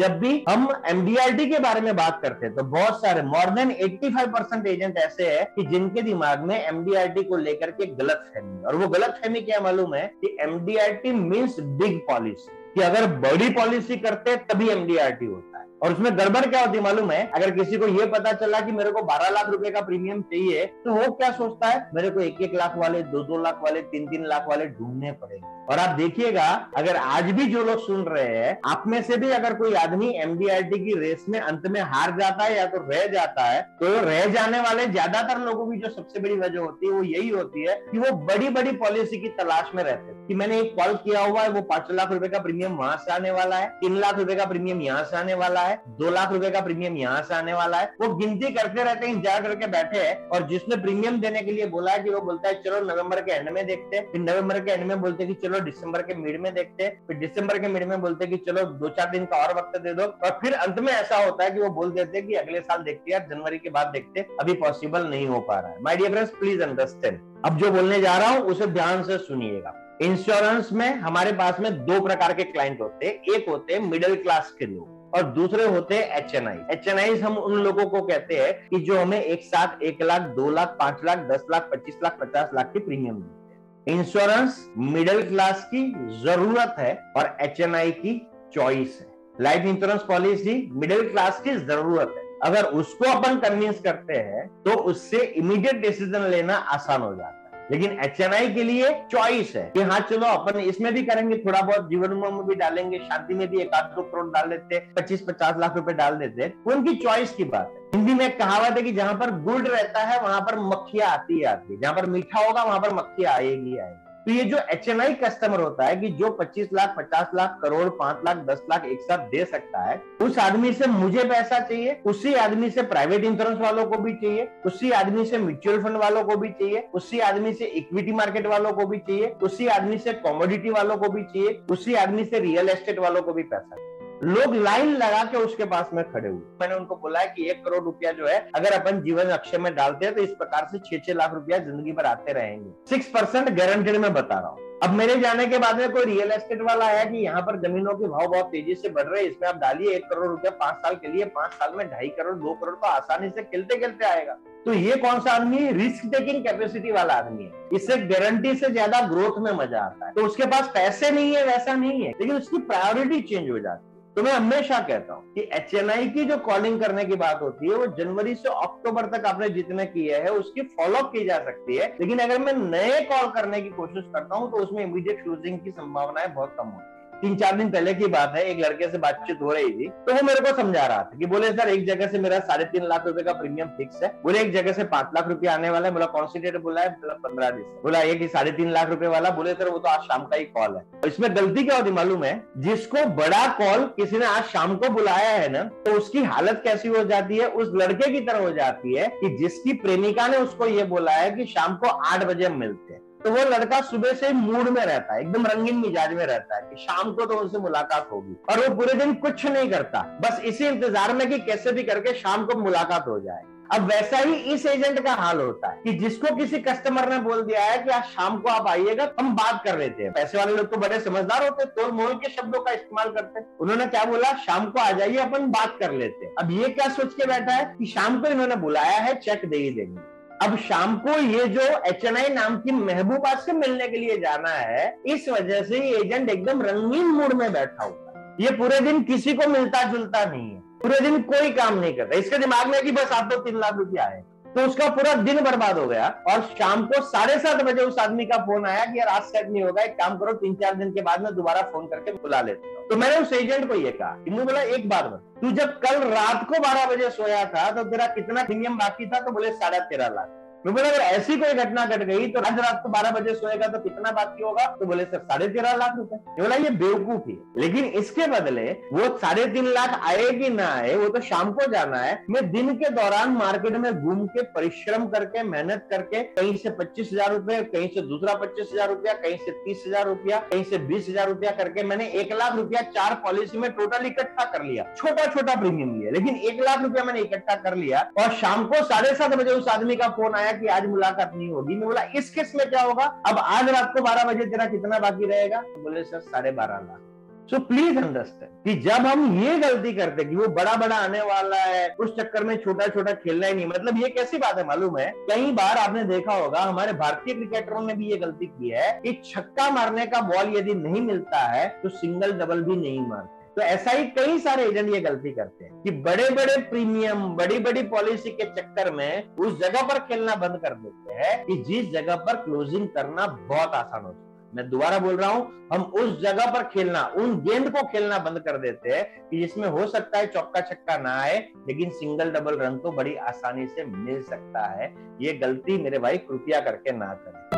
जब भी हम एमडीआरटी के बारे में बात करते हैं तो बहुत सारे मोर देन 85 परसेंट एजेंट ऐसे हैं कि जिनके दिमाग में एमडीआरटी को लेकर के गलत फहमी और वो गलत फहमी क्या मालूम है कि एमडीआरटी मीन्स बिग पॉलिसी कि अगर बड़ी पॉलिसी करते तभी एमडीआरटी होता और उसमें गड़बड़ क्या होती मालूम है? अगर किसी को ये पता चला कि मेरे को 12 लाख रुपए का प्रीमियम चाहिए तो वो क्या सोचता है? मेरे को एक एक लाख वाले दो दो लाख वाले तीन तीन लाख वाले ढूँढने पड़ेंगे। और आप देखिएगा, अगर आज भी जो लोग सुन रहे हैं, आप में से भी अगर कोई आदमी एमडीआरटी की रेस में अंत में हार जाता है या तो रह जाता है तो रह जाने वाले ज़्यादातर लोगों की जो सबसे बड़ी वजह होती है, वो यही होती है कि वो बड़ी बड़ी पॉलिसी की तलाश में रहते हैं। कि मैंने एक कॉल किया हुआ है, वो पाँच लाख रुपए का प्रीमियम वहाँ से आने वाला है, तीन लाख रुपए का प्रीमियम यहाँ से आने वाला है दो लाख रुपए का प्रीमियम यहाँ से आने वाला है। वो गिनती करते रहते हैं इंतज़ार करके बैठे हैं और जिसने प्रीमियम देने के लिए बोला है कि वो बोलता है, चलो नवंबर के एंड में देखते हैं। फिर नवंबर के एंड में बोलते हैं कि, चलो दिसंबर के मिड में देखते हैं। फिर दिसंबर के मिड में बोलते हैं कि, चलो दो चार दिन का और वक्त दे दो। और फिर अंत में ऐसा होता है कि वो बोल देते हैं कि, अगले साल देखते हैं जनवरी के बाद देखते अभी पॉसिबल नहीं हो पा रहा है। My dear friends please understand अब जो बोलने जा रहा हूँ, उसे ध्यान से सुनिएगा। इंश्योरेंस में हमारे पास में दो प्रकार के क्लाइंट होते हैं। एक होते हैं मिडिल क्लास के लोग। और दूसरे होते हैं H N I H N I हम उन लोगों को कहते हैं कि जो हमें एक साथ एक लाख, दो लाख, पाँच लाख, दस लाख, पच्चीस लाख, पचास लाख की प्रीमियम देते हैं। इंश्योरेंस मिडिल क्लास की ज़रूरत है और एच एन आई की चॉइस है। Life insurance policy middle class की ज़रूरत है। अगर उसको अपन कन्विंस करते हैं तो उससे इमीडिएट डिसीज़न लेना आसान हो जाता है। लेकिन एच के लिए चॉइस है। कि हाँ चलो, अपन इसमें भी करेंगे, थोड़ा बहुत जीवन में भी डालेंगे, शादी में भी एक आध दो करोड़ डाल देते हैं पच्चीस पचास लाख रुपए डाल देते उनकी चॉइस की बात है। हिंदी में एक कहावत है कि जहाँ पर गुड़ रहता है, वहाँ पर मक्खिया आती ही। आती है जहाँ पर मीठा होगा, वहाँ पर मक्खिया आएगी आएगी तो ये जो एचएनआई कस्टमर होता है कि जो 25 लाख 50 लाख, करोड़ 5 लाख 10 लाख एक साथ दे सकता है, उस आदमी से मुझे पैसा चाहिए, उसी आदमी से प्राइवेट इंश्योरेंस वालों को भी चाहिए, उसी आदमी से म्यूचुअल फंड वालों को भी चाहिए, उसी आदमी से इक्विटी मार्केट वालों को भी चाहिए, उसी आदमी से कॉमोडिटी वालों को भी चाहिए, उसी आदमी से रियल एस्टेट वालों को भी पैसा चाहिए। लोग लाइन लगा के उसके पास में खड़े हुए। मैंने उनको बोला कि एक करोड़ रुपया जो है, अगर अपन जीवन अक्षय में डालते हैं तो इस प्रकार से छह छह लाख रुपया ज़िंदगी भर आते रहेंगे। सिक्स परसेंट गारंटेड में बता रहा हूँ। अब मेरे जाने के बाद में कोई रियल एस्टेट वाला है कि यहाँ पर जमीनों के भाव बहुत तेज़ी से बढ़ रहे हैं, इसमें आप डालिए एक करोड़ रुपया पाँच साल के लिए, पाँच साल में ढाई करोड़, दो करोड़ तो आसानी से खिलते खेलते आएगा। तो ये कौन सा आदमी रिस्क टेकिंग कैपेसिटी वाला आदमी है। इससे गारंटी से ज़्यादा ग्रोथ में मज़ा आता है। तो उसके पास पैसे नहीं है, वैसा नहीं है। लेकिन उसकी प्रायोरिटी चेंज हो जाती है। तो मैं हमेशा कहता हूँ कि एचएनआई की जो कॉलिंग करने की बात होती है, वो जनवरी से अक्टूबर तक आपने जितने किए हैं, उसकी फॉलोअप की जा सकती है। लेकिन अगर मैं नए कॉल करने की कोशिश करता हूँ तो उसमें इमीडिएट क्लोजिंग की संभावनाएँ बहुत कम होती है। तीन चार दिन पहले की बात है, एक लड़के से बातचीत हो रही थी तो वो मेरे को समझा रहा था कि बोले, सर, एक जगह से मेरा साढ़े तीन लाख रुपए का प्रीमियम फिक्स है, बोले, एक जगह से पाँच लाख रुपए आने वाला है, बोला, कौन सी डेट बोला है? पंद्रह दिन बोला एक साढ़े तीन लाख रुपए वाला? बोले, सर, वो तो आज शाम का ही कॉल है। इसमें गलती क्या होती मालूम है? जिसको बड़ा कॉल किसी ने आज शाम को बुलाया है ना तो उसकी हालत कैसी हो जाती है? उस लड़के की तरह हो जाती है कि जिसकी प्रेमिका ने उसको ये बोला है कि शाम को आठ बजे मिलते हैं। तो वो लड़का सुबह से मूड में रहता है, एकदम रंगीन मिजाज में रहता है कि शाम को तो उनसे मुलाकात होगी। और वो पूरे दिन कुछ नहीं करता। बस इसी इंतज़ार में कि कैसे भी करके शाम को मुलाकात हो जाए। अब वैसा ही इस एजेंट का हाल होता है कि जिसको किसी कस्टमर ने बोल दिया है कि आज शाम को आप आइएगा, हम बात कर रहे थे पैसे वाले लोग तो बड़े समझदार होते तोल मोल के शब्दों का इस्तेमाल करते उन्होंने क्या बोला? शाम को आ जाइए, अपन बात कर लेते अब ये क्या सोच के बैठा है कि शाम को इन्होंने बुलाया है चेक दे ही देंगे। अब शाम को ये जो एचएनआई नाम की महबूबा से मिलने के लिए जाना है, इस वजह से ये एजेंट एकदम रंगीन मूड में बैठा हुआ है। ये पूरे दिन किसी को मिलता जुलता नहीं है। पूरे दिन कोई काम नहीं करता। इसके दिमाग में कि बस आप तो तीन लाख रुपया आए। तो उसका पूरा दिन बर्बाद हो गया और शाम को साढ़े सात बजे उस आदमी का फ़ोन आया कि यार आज सेट नहीं होगा, एक काम करो, तीन चार दिन के बाद में दोबारा फ़ोन करके बुला लेते तो मैंने उस एजेंट को ये कहा कि मुझे बोला, एक बार बता, तू जब कल रात को बारह बजे सोया था तो तेरा कितना प्रीमियम बाकी था? तो बोले, साढ़े तेरह लाख। मैं बोला, अगर ऐसी कोई घटना घट गई तो आज रात को बारह बजे सोएगा तो कितना बाकी होगा? तो बोले, सर, साढ़े तेरह लाख रुपए। बोला, ये बेवकूफ़ी लेकिन इसके बदले वो साढ़े तीन लाख आए कि ना आए, वो तो शाम को जाना है। मैं दिन के दौरान मार्केट में घूम के परिश्रम करके, मेहनत करके, कहीं से पच्चीस हज़ार रुपए, कहीं से दूसरा पच्चीस हज़ार रुपया, कहीं से तीस हज़ार रुपया, कहीं से बीस हज़ार रुपया करके मैंने एक लाख रुपया चार पॉलिसी में टोटल इकट्ठा कर लिया। छोटा छोटा प्रीमियम लिया। लेकिन एक लाख रुपया मैंने इकट्ठा कर लिया और शाम को साढ़े सात बजे उस आदमी का फ़ोन आया कि आज मुलाकात नहीं होगी। मैं बोला, इस केस में क्या होगा? अब आज रात को बारह बजे तेरा कितना बाकी रहेगा? तो बोले, सर, साढ़े बारह लाख। सो प्लीज़ अंडरस्टैंड कि जब हम ये गलती करते कि वो बड़ा बड़ा आने वाला है, उस चक्कर में छोटा छोटा खेलना ही नहीं मतलब ये कैसी बात है मालूम है? कई बार आपने देखा होगा, हमारे भारतीय क्रिकेटरों ने भी ये गलती की है कि छक्का मारने का बॉल यदि नहीं मिलता है तो सिंगल डबल भी नहीं मारते। तो ऐसा ही कई सारे एजेंट ये गलती करते हैं कि बड़े बड़े प्रीमियम बड़ी बड़ी पॉलिसी के चक्कर में उस जगह पर खेलना बंद कर देते हैं कि जिस जगह पर क्लोजिंग करना बहुत आसान है मैं दोबारा बोल रहा हूँ, हम उस जगह पर खेलना, उन गेंद को खेलना बंद कर देते हैं कि जिसमें हो सकता है चौका छक्का ना आए, लेकिन सिंगल डबल रन तो बड़ी आसानी से मिल सकता है। ये गलती मेरे भाई कृपया करके ना करें।